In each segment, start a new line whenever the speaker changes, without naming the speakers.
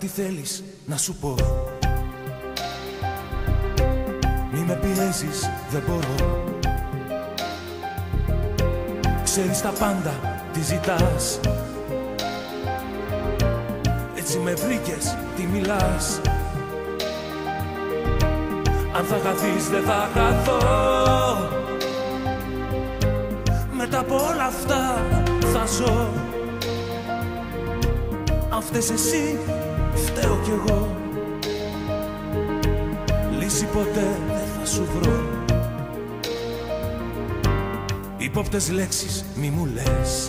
Τώρα τι θέλεις να σου πω. Μη με πιέζεις, δεν μπορώ. Ξέρεις τα πάντα, τι ζητάς. Έτσι με βρήκες, τι μιλάς. Αν θα χαθείς δεν θα χαθώ. Μετά από όλα αυτά θα ζω. Αν φταίς εσύ, φταίω κι εγώ. Λύση ποτέ δεν θα σου βρω. Υπόπτες λέξεις μη μου λες.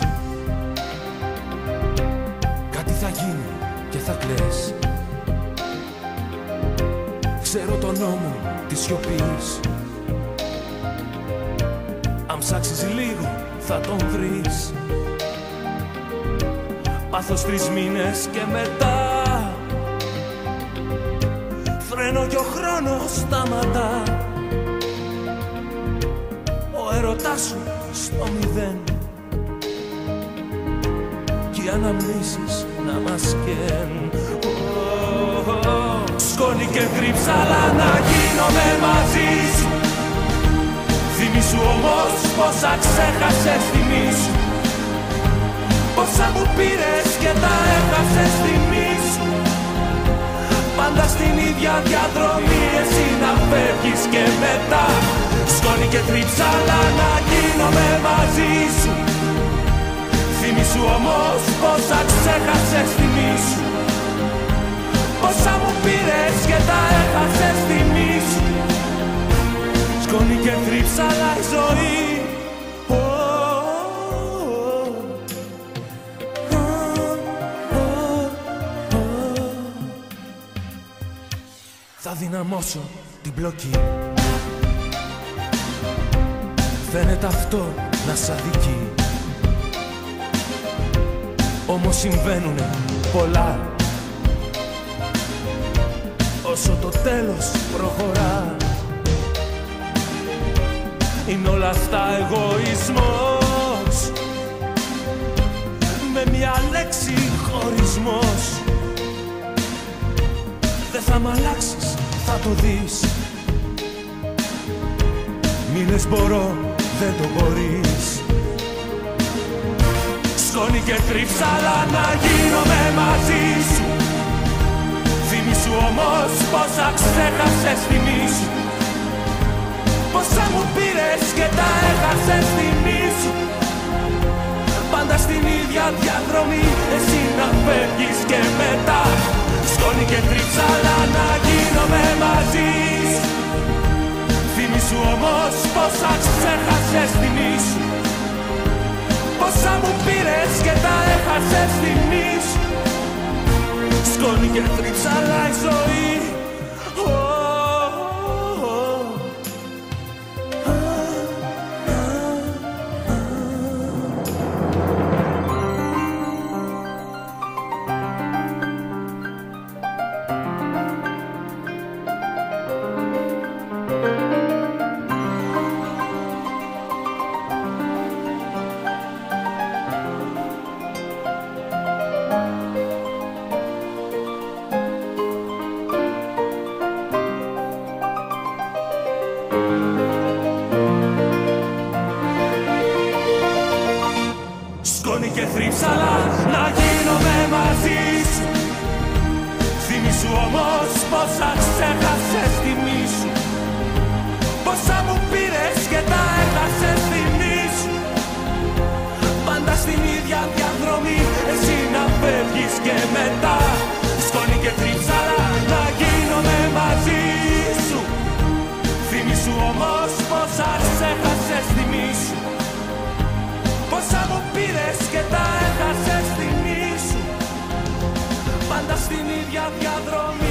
Κάτι θα γίνει και θα κλαις. Ξέρω τον νόμο της σιωπής. Αν ψάξεις λίγο θα τον βρεις. Πάθος τρεις μήνες και μετά Φρένο κι ο χρόνος σταματά. Ο έρωτάς σου στο μηδέν. Κι οι αναμνήσεις να μας καίν. Σκόνη και τρίψαλα να γίνομαι μαζί σου. Θυμήσου όμως πόσα ξέχασες θυμήσου Πόσα μου πήρες και τα έχασες θυμήσου Πάντα στην ίδια διαδρομή. Εσύ να φεύγεις και μετά Σκόνη και τρίψαλα να γίνομαι μαζί σου. Θυμήσου όμως πόσα ξέχασες θυμήσου Πόσα μου πήρες και τα έχασες Θα δυναμώσω την πλοκή. Φαίνεται αυτό να σ' αδικεί. Όμως συμβαίνουν πολλά. Όσο το τέλος προχωρά Είναι όλα αυτά εγωισμός. Με μια λέξη χωρισμός. Δεν θα μ' αλλάξεις, θα το δεις. Μη λες μπορώ, δεν το μπορείς. Σκόνη και τρίψαλα να γίνομαι μαζί σου. Θυμήσου όμως πόσα ξέχασες θυμήσου Πόσα μου πήρες και τα έχασες θυμήσου Πάντα στην ίδια διαδρομή ξέχασες θυμήσου Πόσα μου πήρες και τα έχασες θυμήσου Σκόνη και τρίψαλα η ζωή Σκόνη και θρύψαλα να γίνομαι μαζί. Σου Θυμήσου όμως πόσα ξέχασες θυμήσου Πόσα στην ίδια διαδρομή